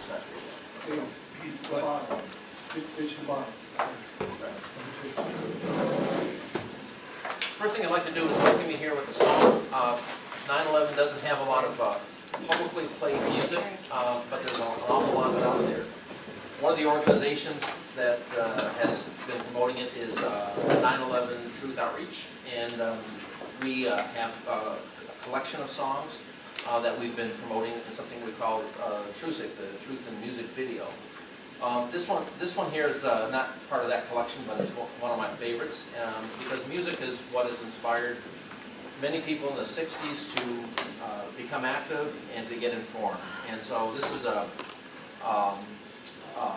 You know, bottom, the bottom. First thing I'd like to do is welcome you here with a song. Uh, 9/11 doesn't have a lot of uh, publicly played music, uh, but there's an awful lot of it out there. One of the organizations that uh, has been promoting it is uh, 9/11 Truth Outreach, and um, we uh, have uh, a collection of songs uh, that we've been promoting in something we call uh, TRUSIC, the Truth in Music Video. Um, This one, this one here is uh, not part of that collection, but it's one of my favorites, um, because music is what has inspired many people in the 60s to uh, become active and to get informed. And so this is a um, uh,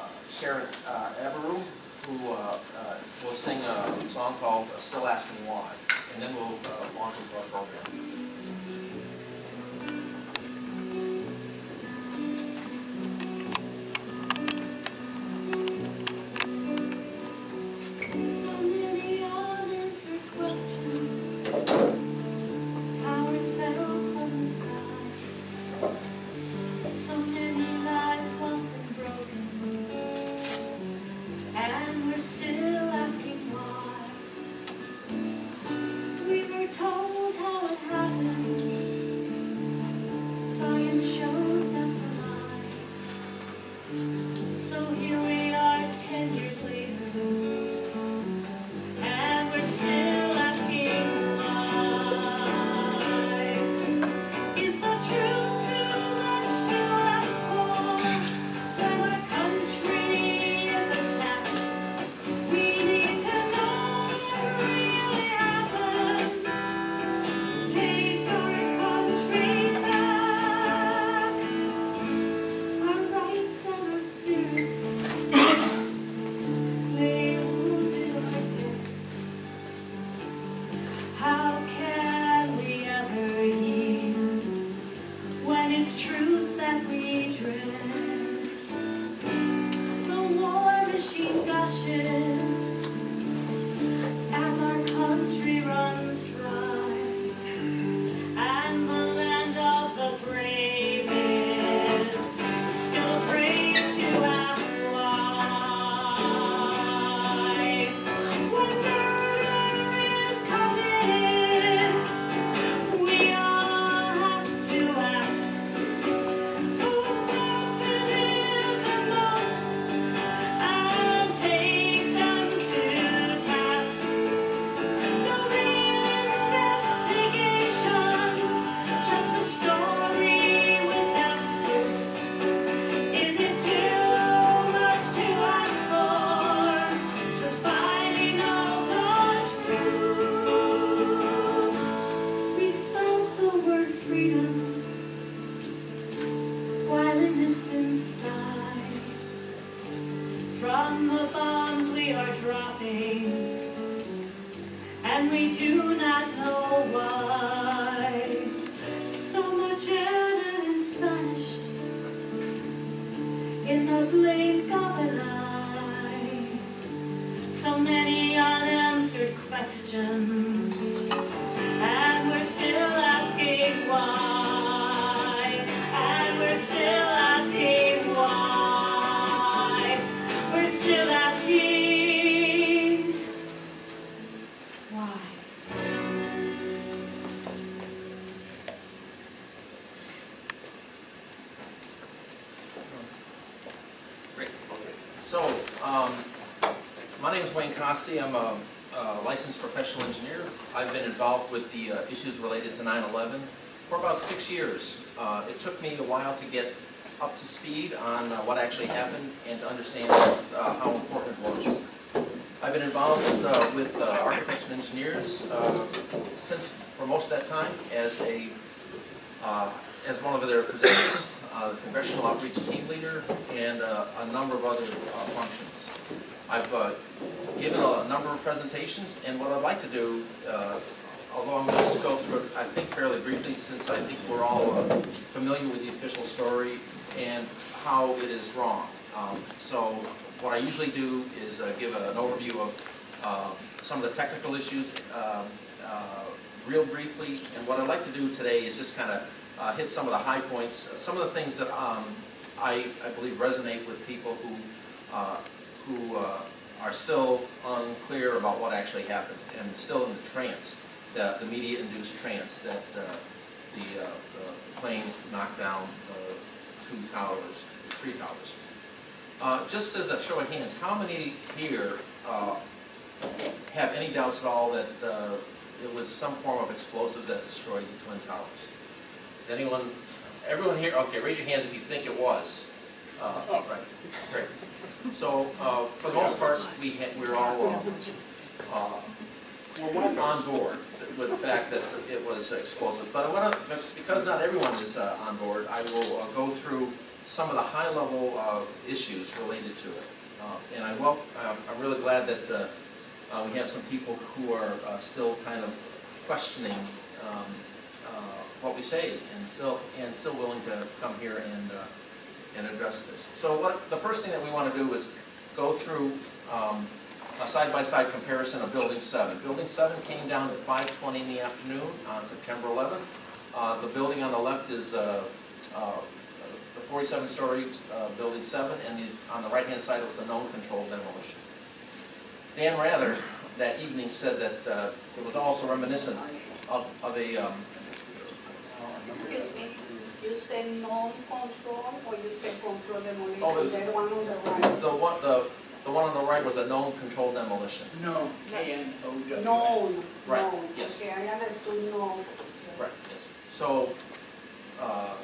uh, Sharon uh, Aberu, who uh, uh, will sing a song called Still Asking Why, and then we'll uh, launch into our program. Still asking why. Great. So, um, my name is Wayne Coste. I'm a uh, licensed professional engineer. I've been involved with the uh, issues related to 9/11 for about six years. Uh, It took me a while to get up to speed on uh, what actually happened and to understand uh, how important it was. I've been involved uh, with uh, architects and engineers uh, since, for most of that time, as a, as one of their positions, uh, congressional outreach team leader, and a number of other functions. I've uh, given a number of presentations, and what I'd like to do, uh, although I'm going to go through it, I think fairly briefly, since I think we're all uh, familiar with the official story and how it is wrong. Um, So what I usually do is uh, give an overview of uh, some of the technical issues um, uh, real briefly, and what I'd like to do today is just kind of uh, hit some of the high points, some of the things that um, I, I believe resonate with people who, uh, who uh, are still unclear about what actually happened and still in the trance, the, the media-induced trance that uh, the, uh, the planes knocked down uh, two towers, three towers. Uh, Just as a show of hands, how many here uh, have any doubts at all that uh, it was some form of explosives that destroyed the Twin Towers? Is anyone, everyone here, okay, raise your hands if you think it was. Uh, Right, great. So, uh, for the most part, we had, we're all, we're on board with the fact that it was explosive. But I want to, because not everyone is uh, on board, I will uh, go through some of the high-level uh, issues related to it. Uh, And I will, I'm I'm really glad that uh, uh, we have some people who are still kind of questioning um, what we say and still, and still willing to come here and, and address this. So what, the first thing that we want to do is go through um, a side-by-side comparison of Building 7. Building 7 came down at 5:20 in the afternoon on September 11th. Uh, The building on the left is uh, uh, the 47-story uh, Building 7, and the- on the right-hand side it was a known controlled demolition. Dan Rather that evening said that uh, it was also reminiscent of of a, um, Excuse me, you said non-control or you said control Oh, it was- demolition, the one on the right? the one, the the one on the right was a known controlled demolition. No, N O W. Known, Right, known, yes. okay, I understood known. Right, yes. So, uh,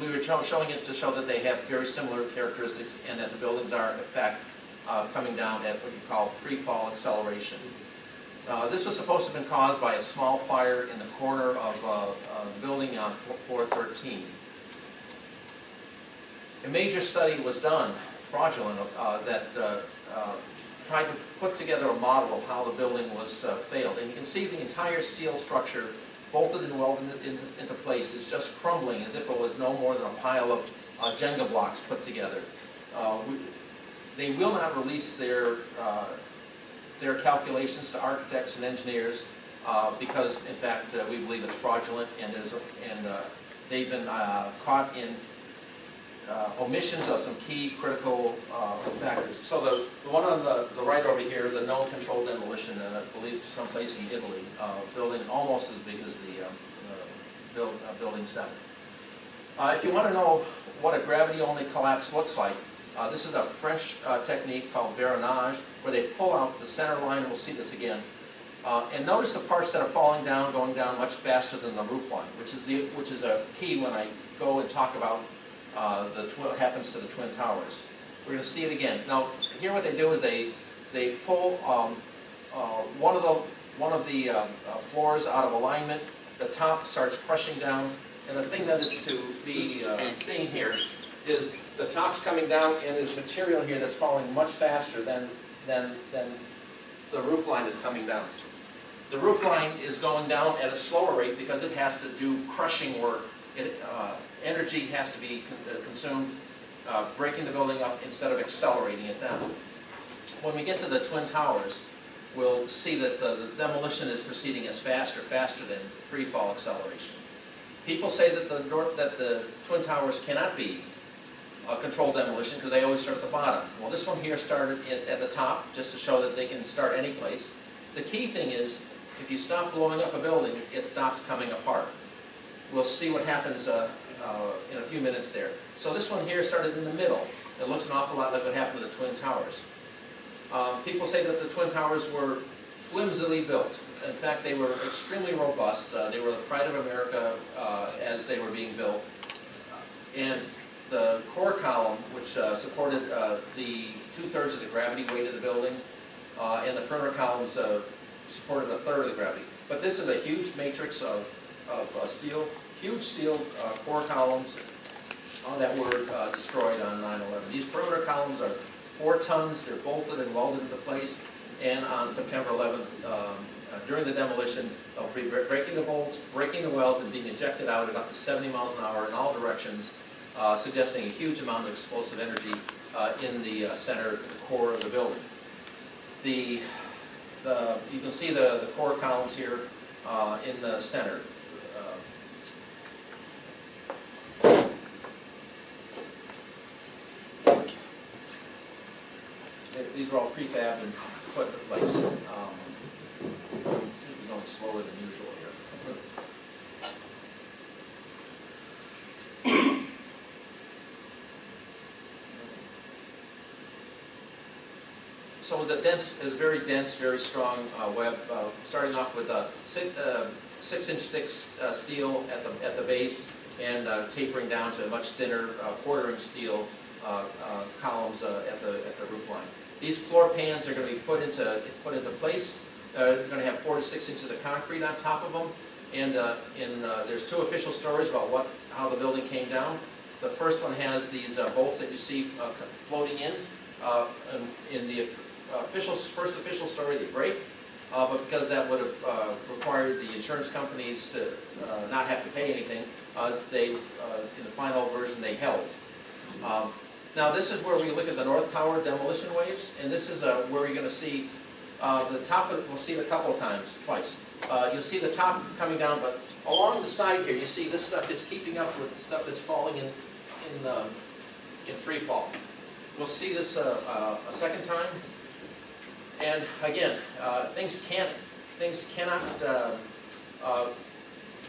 we were show- showing it to show that they have very similar characteristics and that the buildings are in fact uh, coming down at what you call free fall acceleration. Uh, This was supposed to have been caused by a small fire in the corner of uh, uh, the building on flo- floor 13. A major study was done, fraudulent, uh, that uh, uh, tried to put together a model of how the building was failed. And you can see the entire steel structure bolted and welded into into place is just crumbling as if it was no more than a pile of Jenga blocks put together. We- They will not release their, their calculations to architects and engineers uh, because, in fact, uh, we believe it's fraudulent and is, and uh, they've been caught in uh, omissions of some key critical uh, factors. So the, the one on the, the right over here is a known controlled demolition, and I believe someplace in Italy, uh, building almost as big as the, um, build, uh, building seven. Uh, if you want to know what a gravity-only collapse looks like, uh, this is a French uh, technique called verinage, where they pull out the center line, we'll see this again. And notice the parts that are falling down, going down much faster than the roof line, which is the, which is a key when I go and talk about uh, the what happens to the Twin Towers. We're gonna see it again. Now, here what they do is they, they pull, um, uh, one of the, one of the, uh, uh, floors out of alignment, the top starts crushing down, and the thing that is to be, uh, seen here is the top's coming down, and there's material here that's falling much faster than, than, than the roof line is coming down. The roof line is going down at a slower rate because it has to do crushing work. It, uh, energy has to be uh, consumed, uh, breaking the building up instead of accelerating it down. When we get to the Twin Towers, we'll see that the the demolition is proceeding as faster, faster than free fall acceleration. People say that the, that the Twin Towers cannot be a controlled demolition because they always start at the bottom. Well, this one here started at, at the top, just to show that they can start any place. The key thing is, if you stop blowing up a building, it stops coming apart. We'll see what happens uh, uh, in a few minutes there. So this one here started in the middle. It looks an awful lot like what happened to the Twin Towers. Uh, People say that the Twin Towers were flimsily built. In fact, they were extremely robust. Uh, They were the pride of America uh, as they were being built. And the core column, which uh, supported uh, the two-thirds of the gravity weight of the building, and the perimeter columns supported a third of the gravity. But this is a huge matrix of, of uh, steel, huge steel uh, core columns that were uh, destroyed on 9/11. These perimeter columns are four tons, they're bolted and welded into place, and on September 11th, um, uh, during the demolition, they'll be bre- breaking the bolts, breaking the welds, and being ejected out at up to 70 miles an hour in all directions, uh, suggesting a huge amount of explosive energy uh, in the center, the core of the building. The, the, you can see the, the core columns here in the center. Uh, these are all prefab and put in place. Um, Seems to be going slower than usual here. So it's a dense, it's a very dense, very strong uh, web, uh, starting off with a six, uh, six-inch thick uh, steel at the, at the base and uh, tapering down to much thinner uh, quarter-inch steel uh, uh, columns uh, at the, at the roof line. These floor pans are going to be put into, put into place. Uh, They're going to have four to six inches of concrete on top of them. And uh, in, uh, there's two official stories about what, how the building came down. The first one has these uh, bolts that you see uh, floating in. Uh, In the official, first official story, they break. Uh, But because that would have uh, required the insurance companies to uh, not have to pay anything, uh, they, uh, in the final version, they held. Um, Now, this is where we look at the North Tower demolition waves, and this is uh, where you're gonna see, uh, the top, of- we'll see it a couple of times, twice. Uh, You'll see the top coming down, but along the side here, you see this stuff is keeping up with the stuff that's falling in, in, um, in free fall. We'll see this uh, uh, a second time. And again, uh, things can't, things cannot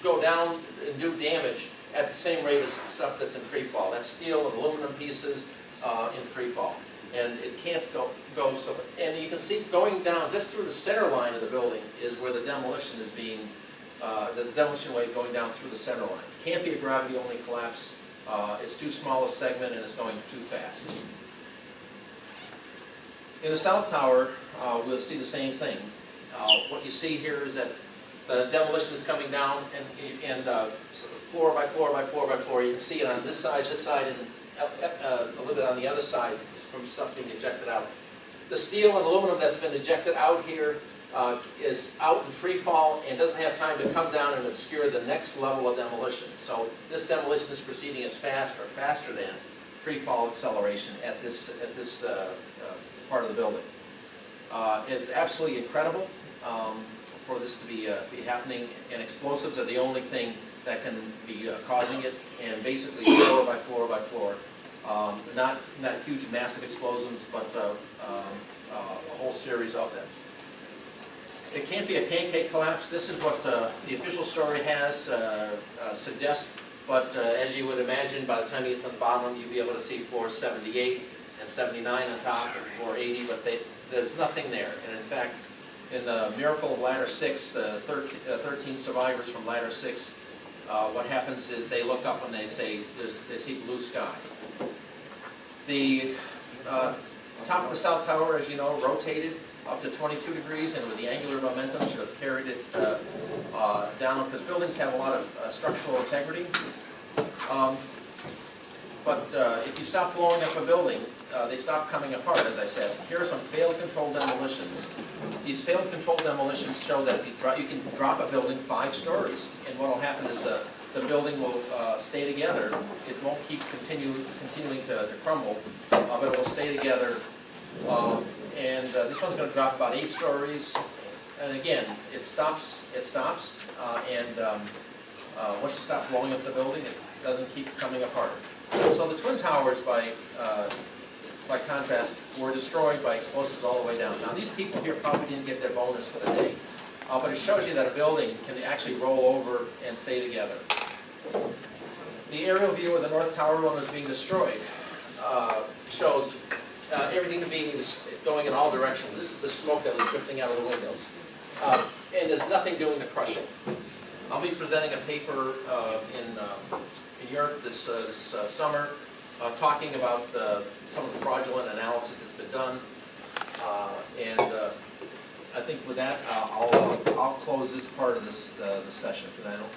go down and do damage at the same rate as stuff that's in free fall. That's steel and aluminum pieces uh, in free fall. And it can't go, go so, and you can see going down, just through the center line of the building is where the demolition is being, uh, there's a demolition wave going down through the center line. It Can't be a gravity-only collapse. Uh, It's too small a segment and it's going too fast. In the south tower, uh, we'll see the same thing. Uh, What you see here is that the demolition is coming down and, and uh, floor by floor by floor by floor. You can see it on this side, this side, and uh, a little bit on the other side from something ejected out. The steel and aluminum that's been ejected out here uh, is out in free fall and doesn't have time to come down and obscure the next level of demolition. So this demolition is proceeding as fast or faster than free fall acceleration at this, at this uh, uh, part of the building. Uh, It's absolutely incredible um, for this to be, uh, be happening, and explosives are the only thing that can be uh, causing it, and basically floor by floor by floor. Um, Not, not huge massive explosions, but uh, um, uh, a whole series of them. It can't be a pancake collapse, this is what uh, the official story has, uh, suggests, but as you would imagine, by the time you get to the bottom, you'll be able to see floor 78 and 79 on top, and floor 80, but they, there's nothing there. And in fact, in the miracle of ladder 6, the 13 uh, 13 survivors from ladder 6, uh, what happens is they look up and they say, they see blue sky. The uh, top of the south tower, as you know, rotated up to 22 degrees, and with the angular momentum, should have carried it uh, uh, down, because buildings have a lot of uh, structural integrity. Um, But uh, if you stop blowing up a building, uh, they stop coming apart, as I said. Here are some failed controlled demolitions. These failed controlled demolitions show that you you can drop a building five stories, and what will happen is the, the building will uh, stay together. It won't keep continuing, continuing to to crumble, uh, but it will stay together. Um, And uh, this one's gonna drop about eight stories, and again, it stops, it stops, uh, and um, once you stop blowing up the building, it doesn't keep coming apart. So the Twin Towers, by, uh, by contrast, were destroyed by explosives all the way down. Now, these people here probably didn't get their bonus for the day, uh, but it shows you that a building can actually roll over and stay together. The aerial view of the North Tower when it was being destroyed uh, shows uh, everything being, going in all directions. This is the smoke that was drifting out of the windows. Uh, And there's nothing doing the crushing. I'll be presenting a paper uh, in, uh, in Europe this, uh, this uh, summer, uh, talking about some of the fraudulent analysis that's been done. And I think with that, I'll, I'll close this part of this, this session, because I don't,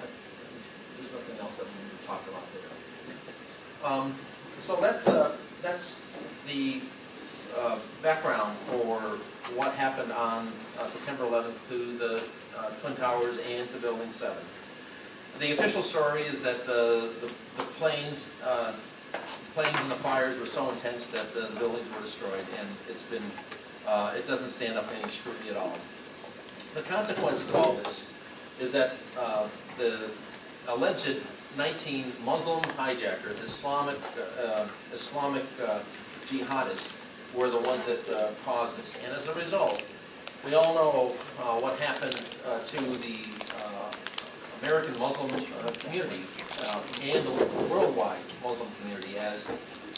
there's nothing else that we need to talk about there. Um, So that's, that's the uh, background for what happened on uh, September 11th to the uh, Twin Towers and to Building 7. The official story is that uh, the the planes, uh, planes and the fires were so intense that the buildings were destroyed, and it's been, uh, it doesn't stand up to any scrutiny at all. The consequence of all this is that uh, the alleged 19 Muslim hijackers, Islamic, uh, Islamic uh, jihadists, were the ones that uh, caused this. And as a result, we all know uh, what happened uh, to the uh, American Muslim uh, community uh, and the worldwide Muslim community as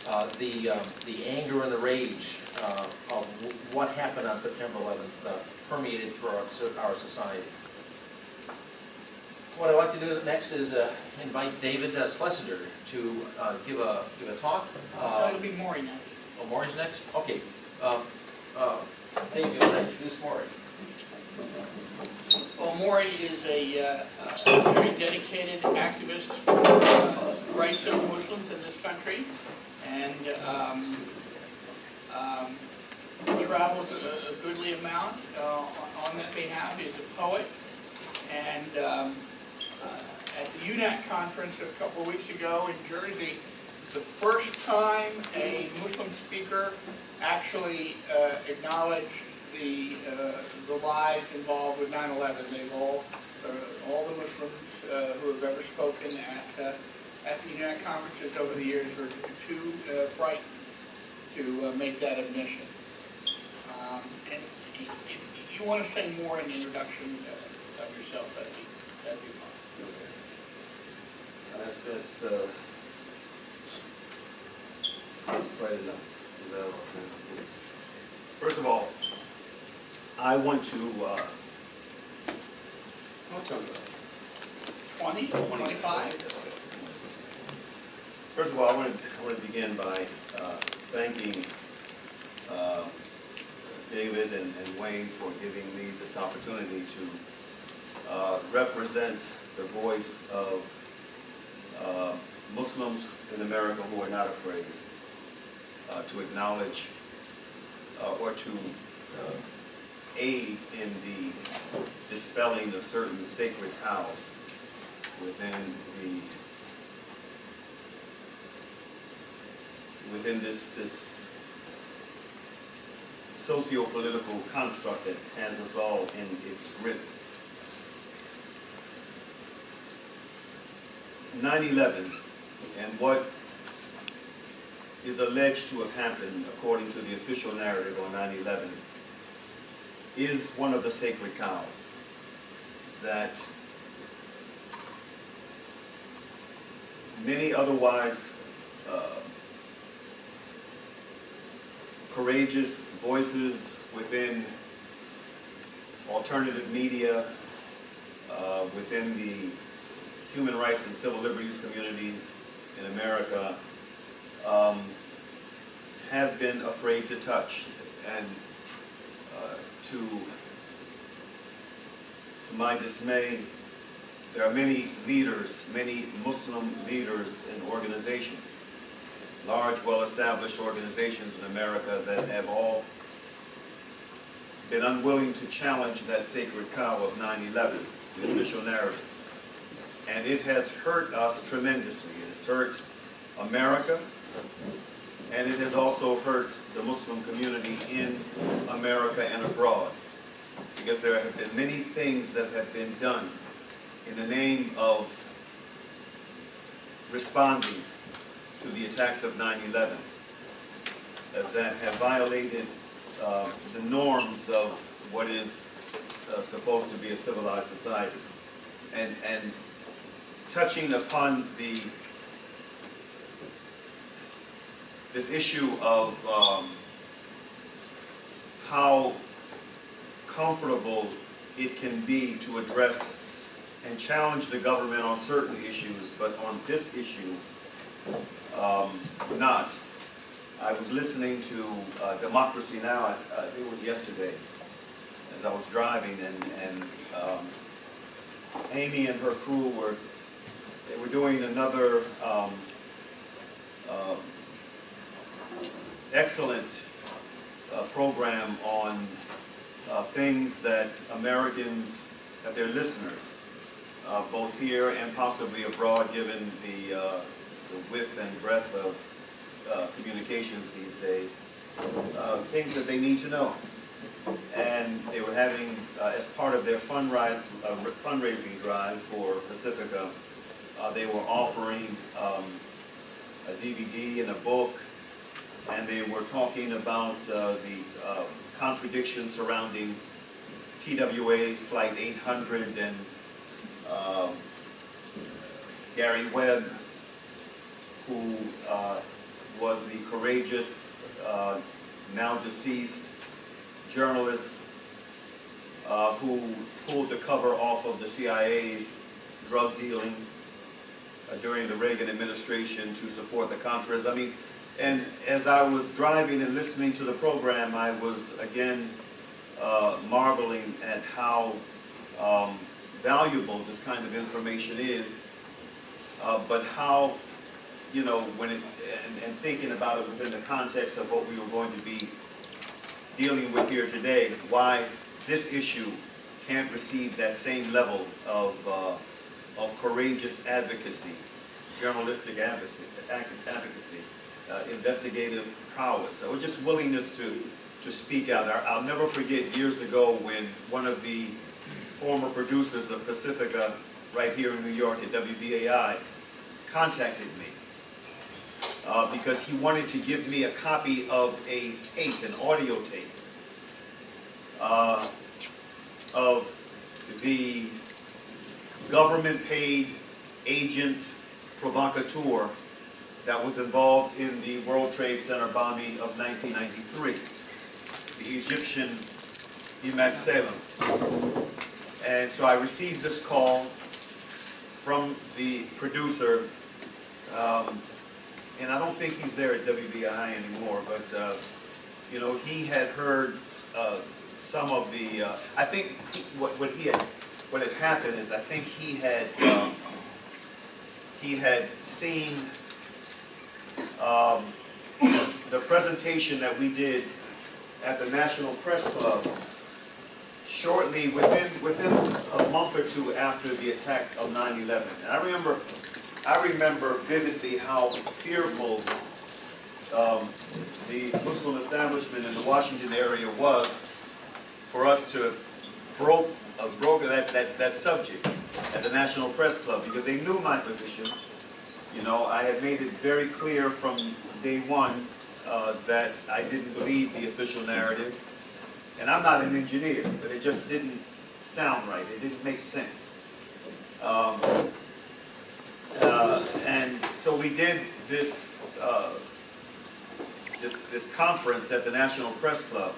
uh, the, um, the anger and the rage uh, of what happened on September 11th uh, permeated throughout so- our society. What I'd like to do next is uh, invite David uh, Schlesinger to uh, give a, give a talk. Uh, That'll be Maury next. Oh, Maureen's next? Okay. Um, uh, Dave, you want to introduce Maureen? Maury is a uh, very dedicated activist for uh, rights of Muslims in this country, and um, um, travels a a goodly amount uh, on that behalf. He's a poet, and um, uh, at the UNAC conference a couple of weeks ago in Jersey, the first time a Muslim speaker actually uh, acknowledged the, uh, the lies involved with 9/11. They've all, uh, all the Muslims uh, who have ever spoken at, uh, at the UNAC conferences over the years were too uh, frightened to uh, make that admission. Um, And if if you want to say more in the introduction uh, of yourself, that'd be, that'd be fine. That's, that's, uh, that's quite enough. Let's do that one. First of all, I want to, uh, what's on the? 20, 25? First of all, I want to, I want to begin by uh, thanking uh, David and and Wayne for giving me this opportunity to uh, represent the voice of uh, Muslims in America who are not afraid, uh, to acknowledge uh, or to uh, aid in the dispelling of certain sacred cows within the within this, this socio-political construct that has us all in its grip. 9/11 and what is alleged to have happened according to the official narrative on 9/11 is one of the sacred cows that many otherwise uh, courageous voices within alternative media, uh, within the human rights and civil liberties communities in America, um, have been afraid to touch. And to, to my dismay, there are many leaders, many Muslim leaders and organizations large, well-established organizations in America that have all been unwilling to challenge that sacred cow of 9/11, the official narrative. And it has hurt us tremendously. It has hurt America, and it has also hurt the Muslim community in America and abroad. Because there have been many things that have been done in the name of responding to the attacks of 9/11 uh, that have violated uh, the norms of what is uh, supposed to be a civilized society. And, and touching upon the, this issue of um, how comfortable it can be to address and challenge the government on certain issues, but on this issue, um, not. I was listening to uh, Democracy Now, I- uh, it was yesterday, as I was driving, and, and um, Amy and her crew were, they were doing another um, um, excellent uh, program on uh, things that Americans, that their listeners, uh, both here and possibly abroad, given the, uh, the width and breadth of uh, communications these days, uh, things that they need to know. And they were having, as part of their fundri- uh, fundraising drive for Pacifica, they were offering um, a DVD and a book and they were talking about uh, the uh, contradiction surrounding TWA's Flight 800 and um, Gary Webb, who uh, was the courageous, uh, now deceased journalist uh, who pulled the cover off of the CIA's drug dealing during the Reagan administration to support the Contras. I mean, and as I was driving and listening to the program, I was again uh, marveling at how um, valuable this kind of information is, uh, but how, you know, when it, and, and thinking about it within the context of what we were going to be dealing with here today, why this issue can't receive that same level of, uh, of courageous advocacy, journalistic advocacy, advocacy, uh, investigative prowess, or just willingness to, to speak out. I'll never forget years ago when one of the former producers of Pacifica, right here in New York at WBAI, contacted me uh, because he wanted to give me a copy of a tape, an audio tape, uh, of the government-paid agent provocateur that was involved in the World Trade Center bombing of 1993, the Egyptian Imad Salem. And so I received this call from the producer, um, and I don't think he's there at WBAI anymore, but, uh, you know, he had heard uh, some of the, uh, I think what, what he had, what had happened is I think he had, um, he had seen um, the presentation that we did at the National Press Club shortly within, within a month or two after the attack of 9/11. And I remember, I remember vividly how fearful um, the Muslim establishment in the Washington area was for us to broke, uh, broker that, that, that subject at the National Press Club because they knew my position. You know, I had made it very clear from day one uh, that I didn't believe the official narrative. And I'm not an engineer, but it just didn't sound right. It didn't make sense. Um, uh, and so we did this, uh, this, this conference at the National Press Club.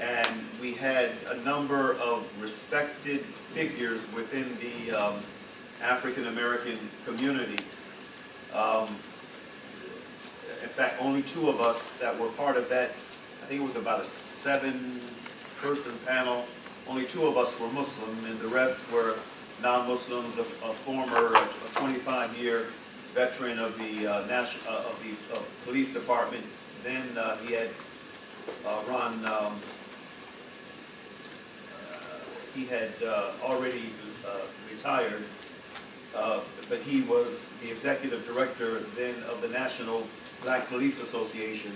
And we had a number of respected figures within the um, African-American community. Um, in fact, only two of us that were part of that, I think it was about a seven-person panel. Only two of us were Muslim, and the rest were non-Muslims. A, a former, a 25-year veteran of the uh, national, uh, of the uh, police department. Then uh, he had uh, run. Um, uh, he had already retired, but he was the executive director then of the National Black Police Association.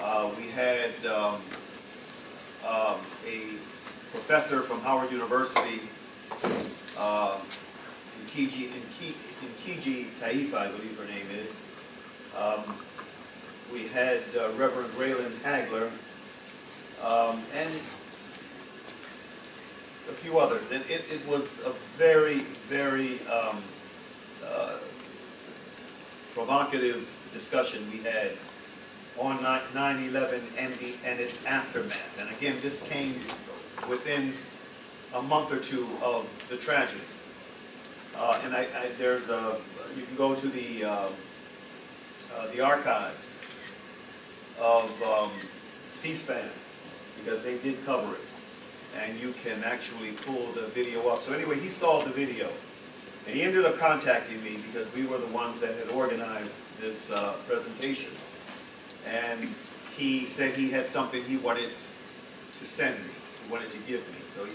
Uh, we had um, um, a professor from Howard University, uh, Nkechi, Nki- Nkechi Taifa, I believe her name is. Um, we had uh, Reverend Graylan Hagler, um, and a few others. It, it, it was a very, very um, uh, provocative discussion we had on 9/11 and the, and its aftermath. And again, this came within a month or two of the tragedy. Uh, and I, I, there's a, you can go to the, uh, uh, the archives of um, C-SPAN because they did cover it. And you can actually pull the video up. So anyway, he saw the video. And he ended up contacting me because we were the ones that had organized this uh, presentation. And he said he had something he wanted to send me, he wanted to give me. So he,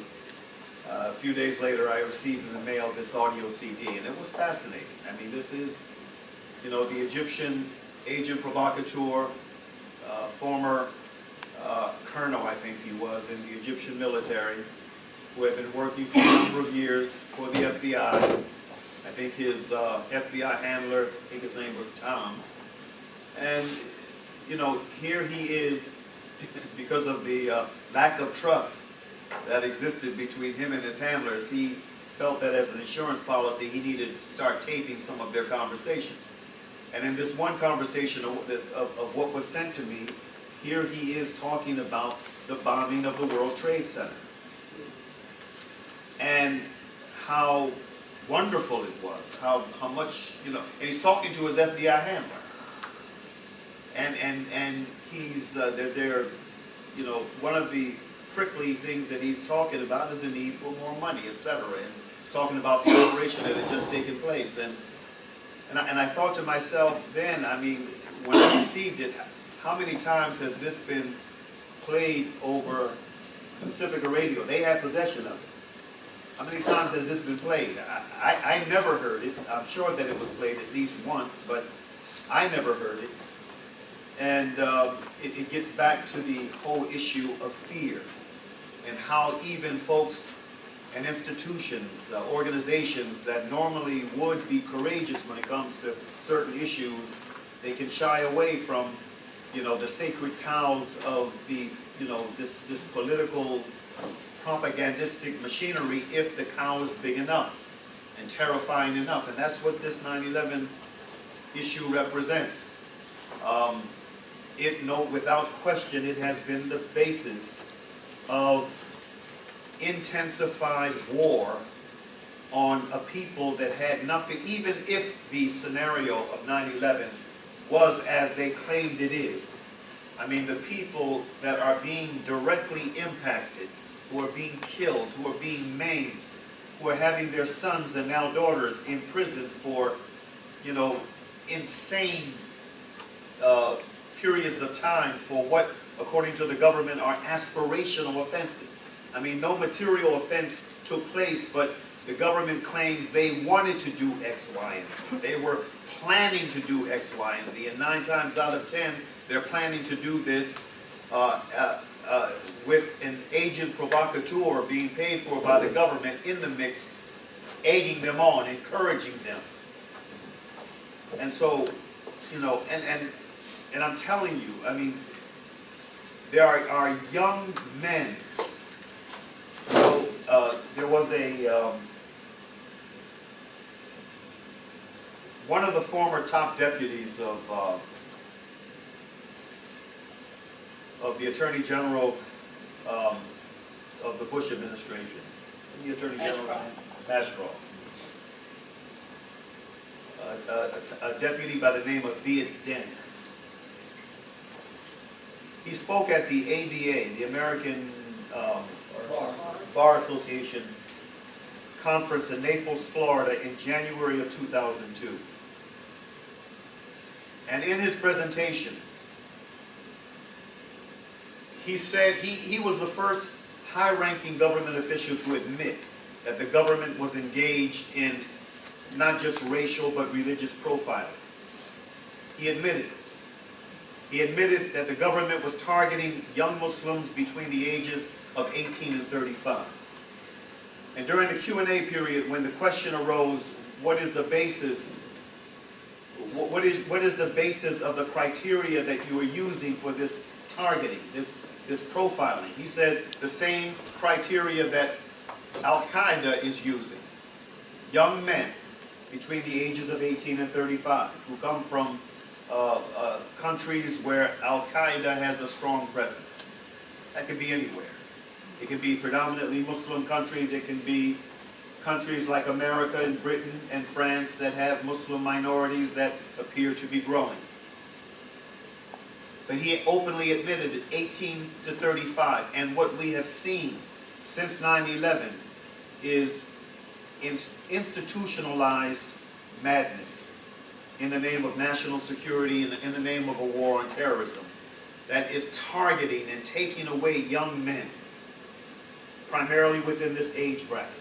uh, a few days later, I received in the mail this audio CD, and it was fascinating. I mean, this is, you know, the Egyptian agent provocateur, uh, former uh, colonel, I think he was, in the Egyptian military, who had been working for a number of years for the FBI. I think his uh, FBI handler, I think his name was Tom. And, you know, here he is, because of the uh, lack of trust that existed between him and his handlers, he felt that as an insurance policy, he needed to start taping some of their conversations. And in this one conversation of, of, of what was sent to me, here he is talking about the bombing of the World Trade Center. And how wonderful it was, how, how much, you know, and he's talking to his FBI handler. And, and, and he's, uh, they're, they're, you know, one of the prickly things that he's talking about is the need for more money, etc. and talking about the operation that had just taken place. And, and I, and I thought to myself then, I mean, when I received it, how many times has this been played over Pacifica Radio? They had possession of it. How many times has this been played? I, I, I never heard it. I'm sure that it was played at least once, but I never heard it. And um, it, it gets back to the whole issue of fear and how even folks and institutions, uh, organizations that normally would be courageous when it comes to certain issues, they can shy away from, you know, the sacred cows of the, you know, this, this political propagandistic machinery if the cow is big enough and terrifying enough. And that's what this 9-11 issue represents. Um, it, no, without question, it has been the basis of intensified war on a people that had nothing, even if the scenario of 9-11 was as they claimed it is. I mean, the people that are being directly impacted, who are being killed, who are being maimed, who are having their sons and now daughters imprisoned for, you know, insane uh, periods of time for what, according to the government, are aspirational offenses. I mean, no material offense took place, but the government claims they wanted to do X, Y, and Z. They were planning to do X, Y, and Z, and nine times out of ten, they're planning to do this uh, uh, uh, with an agent provocateur being paid for by the government in the mix, egging them on, encouraging them. And so, you know, and, and, and I'm telling you, I mean, there are, are young men. Know, uh, there was a, um, one of the former top deputies of, uh, of the Attorney General um, of the Bush administration. The Attorney General. Ashcroft. A- a, a deputy by the name of Viet Dinh. He spoke at the ABA, the American um, Bar. Bar Association conference in Naples, Florida in January of 2002. And in his presentation, he said he, he was the first high-ranking government official to admit that the government was engaged in not just racial but religious profiling. He admitted it. He admitted that the government was targeting young Muslims between the ages of 18 and 35. And during the Q&A period, when the question arose, what is the basis, what is, what is the basis of the criteria that you are using for this targeting, this, this profiling? He said the same criteria that Al-Qaeda is using. Young men between the ages of 18 and 35 who come from uh, uh, countries where Al-Qaeda has a strong presence. That could be anywhere. It can be predominantly Muslim countries. It can be countries like America and Britain and France that have Muslim minorities that appear to be growing. But he openly admitted it, 18 to 35. And what we have seen since 9-11 is institutionalized madness in the name of national security and in the name of a war on terrorism that is targeting and taking away young men, primarily within this age bracket,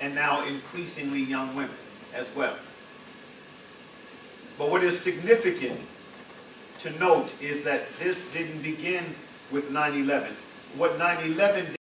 and now increasingly young women as well. But what is significant to note is that this didn't begin with 9-11. What 9-11